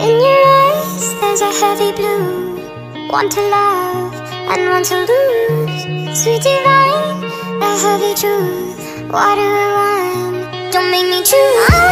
In your eyes there's a heavy blue. One to love and one to lose. Sweet divine, a heavy truth. Water and wine, don't make me choose.